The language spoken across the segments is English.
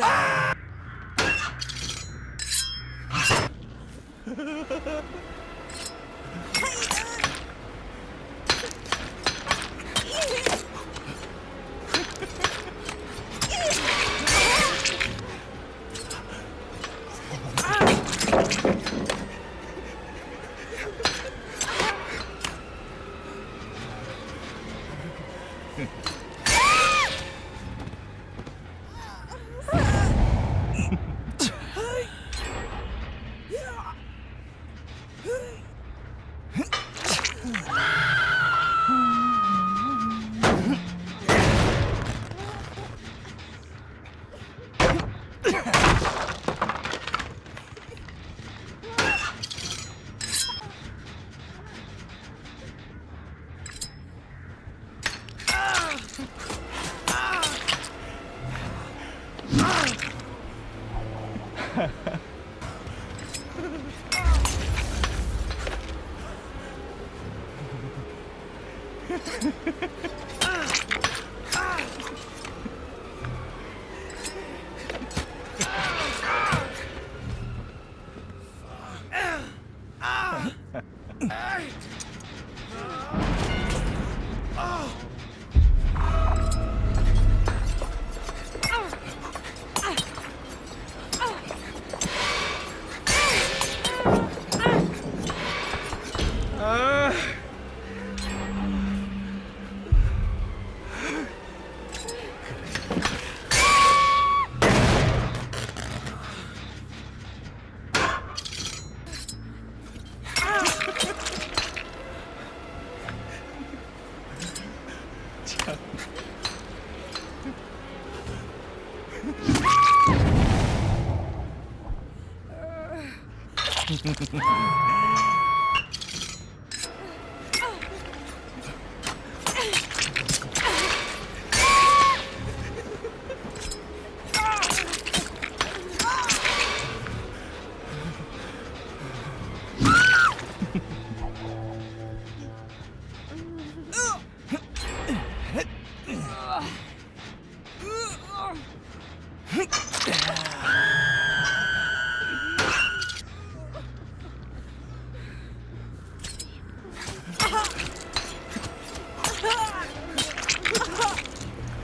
Ah! Ah! Ah! Hit!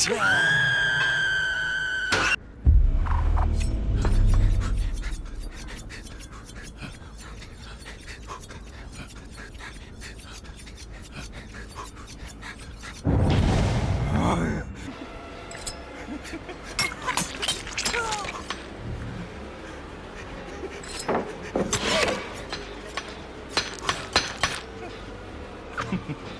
Ha ha.